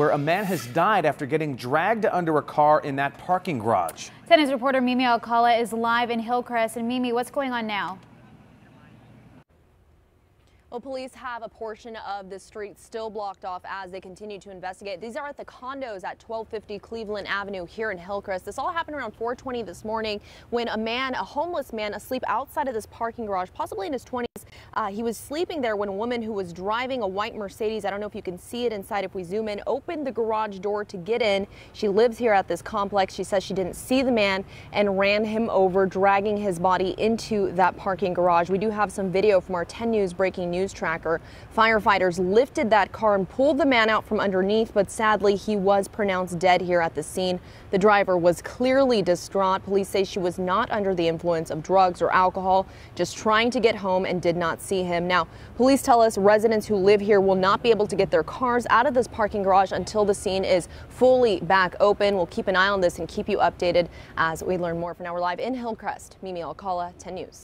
where a man has died after getting dragged under a car in that parking garage. 10 News reporter Mimi Alcala is live in Hillcrest. And Mimi, what's going on now? Well, police have a portion of the street still blocked off as they continue to investigate. These are at the condos at 1250 Cleveland Avenue here in Hillcrest. This all happened around 420 this morning when a man, a homeless man, asleep outside of this parking garage, possibly in his 20s, uh, he was sleeping there when a woman who was driving a white Mercedes, I don't know if you can see it inside if we zoom in, opened the garage door to get in. She lives here at this complex. She says she didn't see the man and ran him over, dragging his body into that parking garage. We do have some video from our 10 News breaking news news tracker. Firefighters lifted that car and pulled the man out from underneath, but sadly he was pronounced dead here at the scene. The driver was clearly distraught. Police say she was not under the influence of drugs or alcohol, just trying to get home and did not see him. Now, police tell us residents who live here will not be able to get their cars out of this parking garage until the scene is fully back open. We'll keep an eye on this and keep you updated as we learn more. For now, we're live in Hillcrest. Mimi Alcala, 10 News.